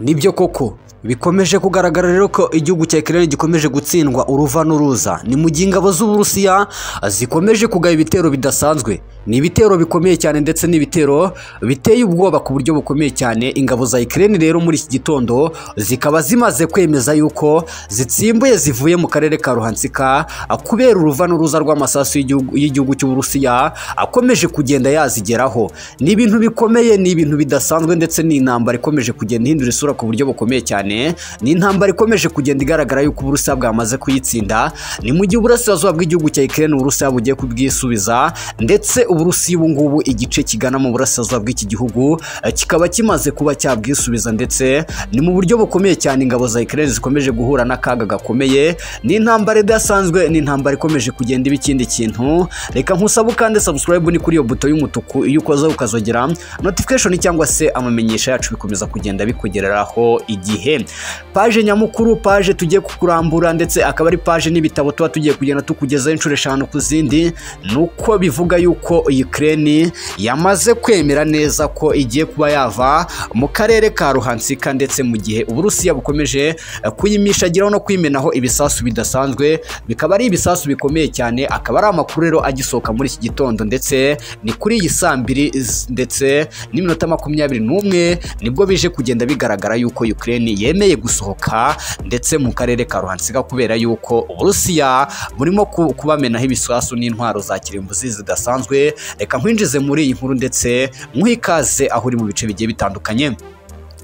ni byo koko? Bikomeje kugaragara rero ko igihugu cya Ukraine gikomeje gutsindwa uruva n'uruza. Ni mu gihe ingabo z'uburusiya zikomeje kugaba ibitero bidasanzwe. Ni ibitero bikomeye cyane ndetse n'ibitero biteye ubwoba ku buryo bukomeye cyane. Ingabo za Ukraine rero muri iki gitondo zikaba zimaze kwemeza yuko zitsimbuye zivuye mu karere ka Ruhansika kubera uruva n'uruza rw'amasasu y'igihugu- cy'uburusiya akomeje kugenda yazigeraho. Ni ibintu bikomeye ni ibintu bidasanzwe ndetse ni intambara ikomeje kugenda ihindura isura ku buryo bukomeye cyane. Ni intambara ikomeje kugenda igaragara yuko uburusiya bwamaze kuyitsinda ni mu gihe uburasirazuba bw'igihugu cya Ukraine uburusiya bugiye kubwisubiza ndetse uburusiya ubu ngubu igice kigana mu burasirazuba bw'iki gihugu kikaba kimaze kuba cyabwisubiza ndetse ni mu buryo bukomeye cyane ingabo za Ukraine zikomeje guhura n'akaga gakomeye ni intambara idasanzwe ni intambara ikomeje kugenda iba ikindi kintu. Reka nkusaba ukande subscribe ni kuri iyo buto y'umutuku iyo ukoze ukazogera notification cyangwa se amamenyesha yacu bikomeza kugenda bikugereraho igihe. Paje nyamukuru paje tugiye kukurambura ndetse akaba ari paje n'ibitabo tuba tugiye kugenda tukugezaho inshuro eshanu ku zindi ni uko bivuga yuko Ukraine yamaze kwemera neza ko igiye kuba yava mu karere ka Ruhansika ndetse mu gihe Uburusiya bukomeje kuyimishagiraho no kwimenaho ibisasu bidasanzwe bikaba ari ibisasu bikomeye cyane akaba ari amakuru rero agisohoka muri iki gitondo ndetse ni kuri iyi saa mbiri ndetse n'iminota makumyabiri n'umwe ni bwo bije kugenda bigaragara yuko Ukraine yemeye gusohoka ndetse mu karere ka Ruhansika kubera yuko Uburusiya burimo ku- kubamenaho ibisasu n'intwaro za kirimbuzi zidasanzwe. Reka nkwinjize muri iyi nkuru ndetse nkuhe ikaze aho uri mu bice bigiye bitandukanye.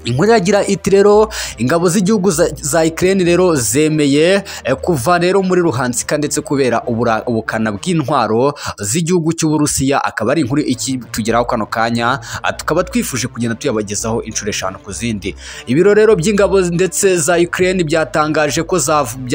Inkuru iragira iti rero ingabo z'igihugu za, Ukraine rero zemeye eh, kuva rero muri Ruhansika ndetse kubera ubukana bw'intwaro z'igihugu cy'Uburusiya akaba ari inkuru iki tugeraho kano kanya ah, tukaba twifuje kugenda tuyabagezaho inshuro eshanu ku zindi. Ibiro rero by'ingabo ndetse za Ukraine byatangaje ko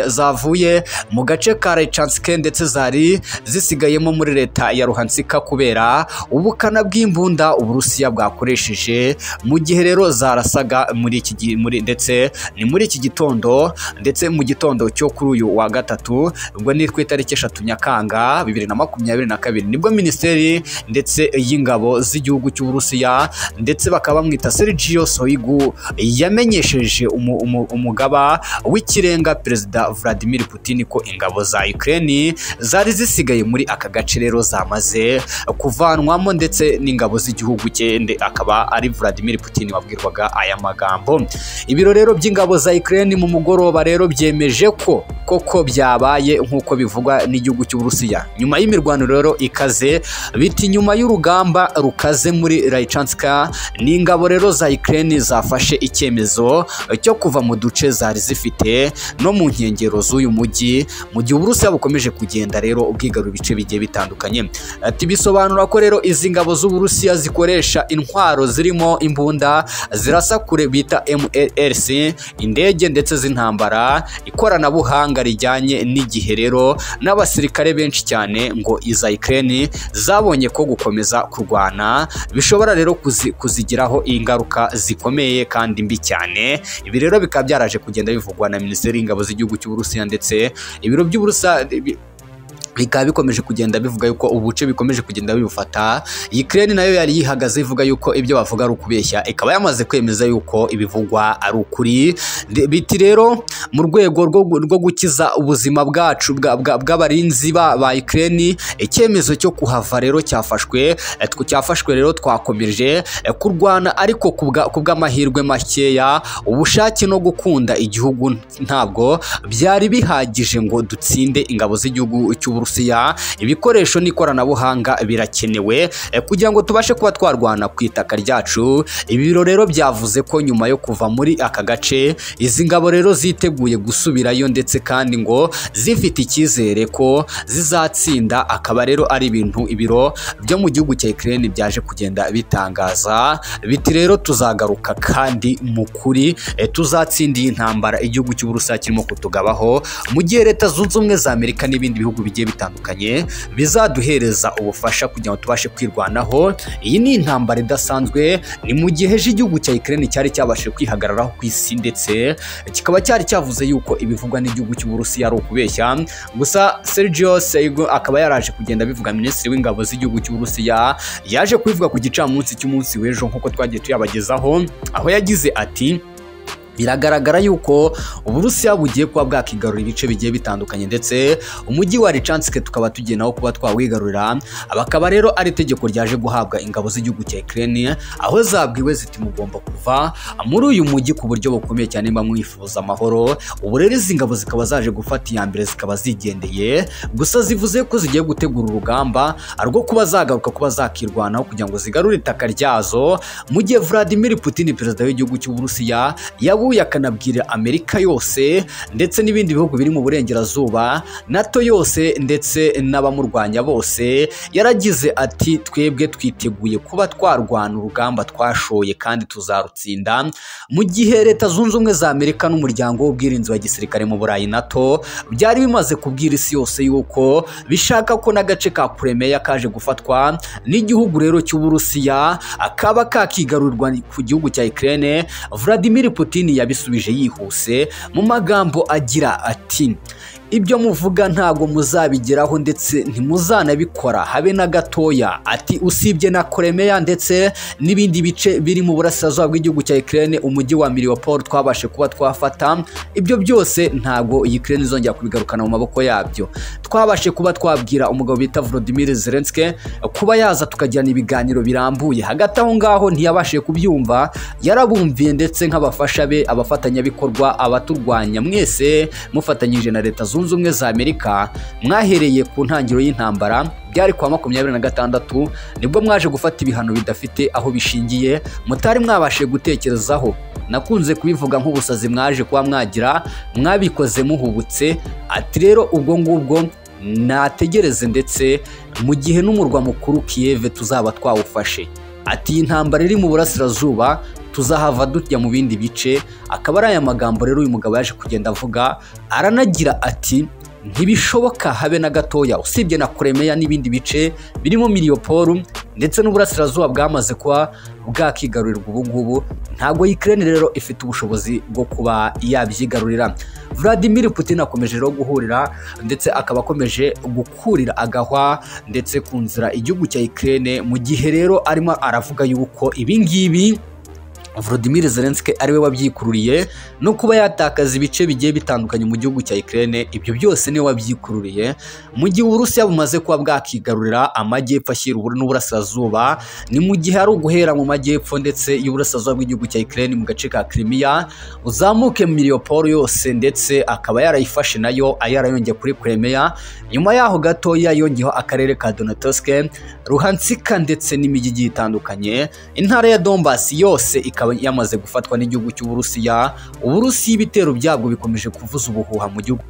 zavuye mu gace ka Lychansk ndetse zari zisigayemo muri leta ya Ruhansika kubera ubukana bw'imbunda Uburusiya bwakoresheje mu gihe rero zarasaga muri iki gi- muri ndetse ni muri iki gitondo ndetse mu gitondo cyo kuri uyu wa gatatu ubwo ni ku itariki eshatu Nyakanga bibiri na makumyabiri na kabiri. Nibwo minisiteri ndetse y'ingabo z'igihugu cy'Uburusiya ndetse bakaba bamwita Sergio Shoigu yamenyesheje umu- umu- umugaba w'ikirenga perezida Vladimir Putin ko ingabo za Ukraine zari zisigaye muri aka gace rero zamaze kuvanwamo ndetse n'ingabo z'igihugu cye akaba ari Vladimir Putin wabwirwaga aya magambo. Ibiro rero by'ingabo za Ukraine mu mugoroba rero byemeje ko koko byabaye nk'uko bivugwa n'igihugu cy'Uburusiya. Nyuma y'imirwano rero ikaze biti nyuma y'urugamba rukaze muri Lychanska ni ingabo rero za Ukraine zafashe icyemezo cyo kuva mu duce zari zifite no mu nkengero z'uyu mujyi mu gihe Uburusiya bukomeje kugenda rero bwigarura ibice bigiye bitandukanye. Ati bisobanura ko rero izi ngabo z'Uburusiya zikoresha intwaro zirimo imbunda zirasa kure bita MLRC indege ndetse z'intambara ikoranabuhanga rijyanye n'igihe rero n'abasirikare benshi cyane ngo iza Ukraine zabonye ko gukomeza kurwana bishobora rero kuzi- kuzigiraho ingaruka zikomeye kandi mbi cyane. Ibi rero bikaba byaraje kugenda bivugwa na minisiteri y'ingabo z'igihugu cy'u cy'Uburusiya ndetse ibiro by'Uburusiya bikaba bikomeje kugenda bivuga yuko ubuce bikomeje kugenda bibufata. Ukraine na yo yari yihagaze ivuga yuko ibyo bavuga ari ukubeshya. Ikaba yamaze kwemeza yuko ibivugwa ari ukuri. Biti rero mu rwego rwo gu- rwo gukiza ubuzima bwacu bwa- bwa- bw'abarinzi ba Ukraine icyemezo cyo kuhava rero cyafashwe eh, cyafashwe rero twakomeje eh, kurwana ariko ku bwa- ku bw'amahirwe makeya ubushake no gukunda igihugu ntabwo byari bihagije ngo dutsinde ingabo z'igihugu cy'Uburusiya ibikoresho n'ikoranabuhanga birakenewe eh, kugira ngo tubashe kuba twarwana ku itaka ryacu. Ibiro rero byavuze ko nyuma yo kuva muri aka gace izi ngabo rero ziteguye gusubirayo ndetse kandi ngo zifite icyizere ko zizatsinda. Akaba rero ari ibintu ibiro byo mu gihugu cya Ukraine byaje kugenda bitangaza biti rero tuzagaruka kandi mu kuri eh, tuzatsinda iyi ntambara igihugu cy'Uburusiya kirimo kutugabaho mu gihe leta zunze ubumwe za Amerika n'ibindi bihugu bigiye bitandukanye bizaduhereza ubufasha kugira ngo tubashe kwirwanaho. Iyi ni intambara idasanzwe ni mu gihe igihugu cya Ukraine cyari cyabashije kwihagararaho ku isi ndetse kikaba cyari cyavuze yuko ibivugwa n'igihugu cy'Uburusiya ari ukubeshya. Gusa Sergio Shoigu akaba yaraje kugenda bivuga minisitiri w'ingabo z'igihugu cy'Uburusiya. Yaje kubivuga ku gicamunsi cy'umunsi w'ejo nk'uko twagiye tuyabagezaho aho yagize ati biragaragara yuko uburusiya bugiye kuba bwakigarura ibice bigiye bitandukanye ndetse umujyi wa Lichansk tukaba tugiye nawo kuba twawigarurira bakaba rero ari itegeko ryaje guhabwa ingabo z'igihugu cya Ukraine aho zabwiwe ziti mugomba kuva muri uyu mujyi ku buryo bukomeye cyane niba mwifuza amahoro. Ubu rero izi ngabo zikaba zaje gufata iya mbere zikaba zigendeye. Gusa zivuze ko zigiye gutegura urugamba rwo kuba zagaruka kuba zakirwanaho kugira ngo zigarure itaka ryazo. Mu gihe Vladimir Putin perezida w'igihugu cy'uburusiya yabuye akanabwira Amerika yose ndetse n'ibindi bihugu biri mu burengerazuba NATO yose ndetse n'abamurwanya bose yaragize ati twebwe twiteguye kuba twarwana urugamba twashoye kandi tuzarutsinda. Mu gihe leta zunze ubumwe za Amerika n'umuryango w'ubwirinzi wa gisirikare mu Burayi NATO byari bimaze kubwira isi yose yuko bishaka ko n'agace ka Crimea kaje gufatwa n'igihugu rero cy'Uburusiya akaba kakigarurirwa ku gihugu cya Ukraine Vladimir Putin yabisubije yihuse mu magambo agira ati ibyo muvuga ntabwo muzabigeraho ndetse ntimuzanabikora habe na gatoya. Ati usibye na Crimea ndetse n'ibindi bice biri mu burasirazuba bw'igihugu cya Ukraine umujyi wa Mariupol twabashe kuba twafata. Ibyo byose ntabwo Ukraine izongera kubigarukana mu maboko yabyo. Twabashe kuba twabwira umugabo bita Volodymyr Zelensky kuba yaza tukagirana ibiganiro birambuye. Hagati aho ngaho ntiyabashije kubyumva yarabumviye ndetse nk'abafasha be abafatanyabikorwa abaturwanya. Mwese mufatanyije na leta zunze ubumwe za Amerika mwahereye ku ntangiriro y'intambara byari kwa makumyabiri na gatandatu ni bwo mwaje gufata ibihano bidafite aho bishingiye mutari mwabashije gutekerezaho. Nakunze kubivuga nk'ubusazi mwaje kuba mwagira mwabikoze muhubutse ati rero ubwo ngubwo nategereze ndetse mu gihe n'umurwa mukuru Kiev tuzaba twawufashe. Ati iyi ntambara iri mu burasirazuba tuzahava dujya mu bindi bice akaba ari aya magambo rero uyu mugabo yaje kugenda avuga aranagira ati ntibishoboka habe na gatoya usibye na Crimea n'ibindi bice birimo Mariupol ndetse n'uburasirazuba bwamaze kuba bwakigarurirwa ubu ngubu ntabwo Ukraine rero ifite ubushobozi bwo kuba yabyigarurira. Vladimir Putin akomeje rero guhurira ndetse akaba akomeje gukurira agahwa ndetse ku nzira igihugu cya Ukraine mu gihe rero arimo aravuga yuko ibi ngibi Volodymyr Zelensky ari we wabyikururiye no kuba yatakaza ibice bigiye bitandukanye mu gihugu cya Ukraine. Ibyo byose ni we wabyikururiye. Mu gihe Uburusiya bumaze kuba bwakigarurira amajyepfo ashyira n'uburasirazuba ni mu gihe ari uguhera mu majyepfo ndetse y'uburasirazuba bw'igihugu cya Ukraine mu gace ka Crimea uzamuke Mariupol yose ndetse akaba yarayifashe na yo yarayongeye kuri Crimea. Nyuma yaho gatoya yongeyeho akarere ka Donetsk Luhansk ndetse n'imijyi itandukanye. Intara ya Donbass yose ikaba yamaze gufatwa n'igihugu cy'Uburusiya Uburusiya ibitero byabwo bikomeje kuvuza ubuhuha mu gihugu.